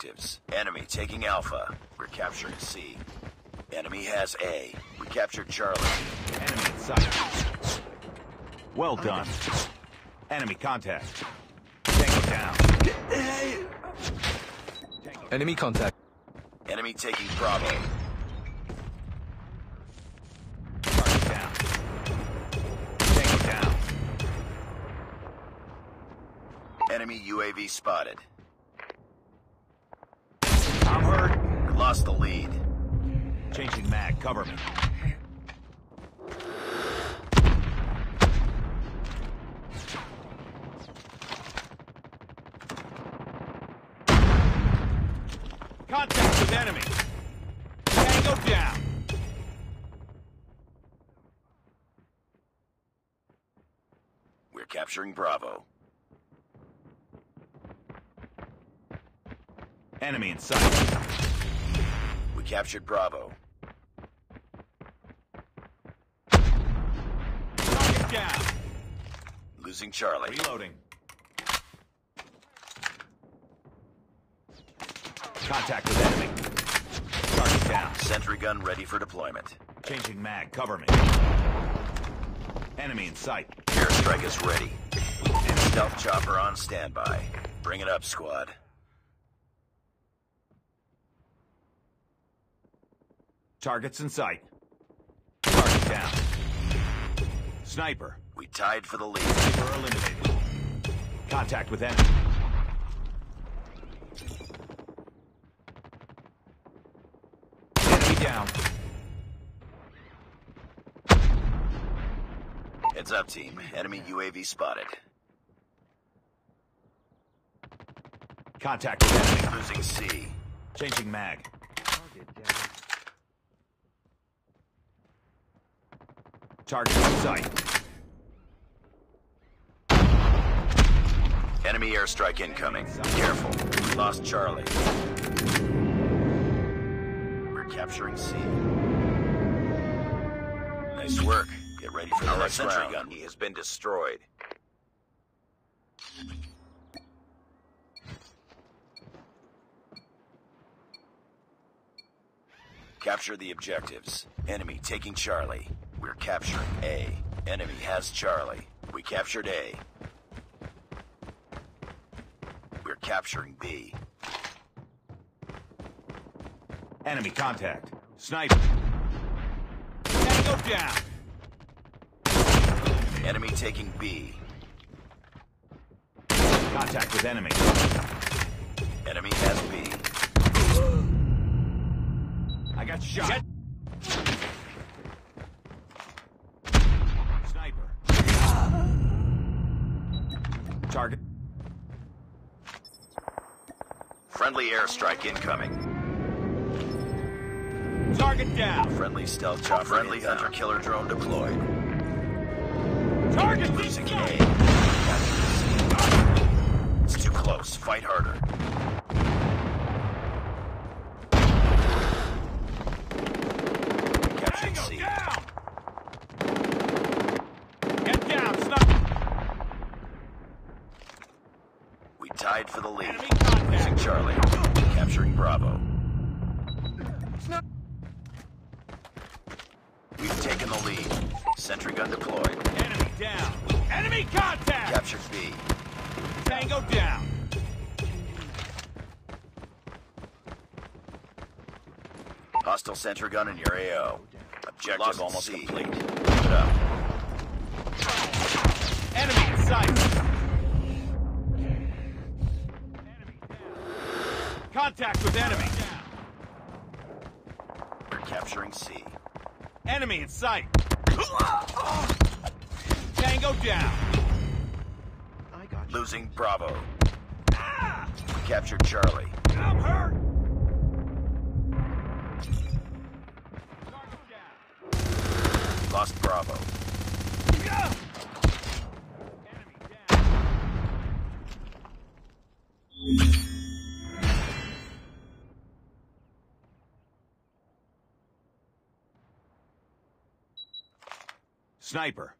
objectives. Enemy taking Alpha. We're capturing C. Enemy has A. We captured Charlie. Enemy inside. Well done. Enemy contact. Tango down. Enemy contact. Enemy taking Bravo. Target down. Tango down. Enemy UAV spotted. I'm hurt. We lost the lead. Changing mag. Cover me. Contact with enemy. Tango down. We're capturing Bravo. Enemy in sight. Captured Bravo. Target down. Losing Charlie. Reloading. Contact with enemy. Target down. Sentry gun ready for deployment. Changing mag. Cover me. Enemy in sight. Airstrike is ready. And stealth chopper on standby. Bring it up, squad. Targets in sight. Target down. Sniper. We tied for the lead. Sniper eliminated. Contact with enemy. Enemy down. Heads up, team. Enemy UAV spotted. Contact with enemy. Losing C. Changing mag. Target in sight. Enemy airstrike incoming. Careful. Lost Charlie. We're capturing C. Nice work. Get ready for the next sentry gun. He has been destroyed. Capture the objectives. Enemy taking Charlie. We're capturing A. Enemy has Charlie. We captured A. We're capturing B. Enemy contact. Sniper. Tango down. Enemy taking B. Contact with enemy. Enemy has B. I got shot. Sniper. Target. Friendly airstrike incoming. Target down. Friendly stealth chopper. Friendly hunter killer drone deployed. Target Losing A. It's too close. Fight harder. Captured Tango C. down. Get down, sniper. We tied for the lead. Losing. Charlie. Capturing Bravo. We've taken the lead. Sentry gun deployed. Enemy down. Enemy contact. Captured B. Tango down. Hostile sentry gun in your AO. Objective Lost almost C. complete. Keep it up. Enemy in sight. Contact with enemy. We're capturing C. Enemy in sight. Tango down. Losing Bravo. Ah! We captured Charlie. I'm hurt. Lost Bravo. Sniper.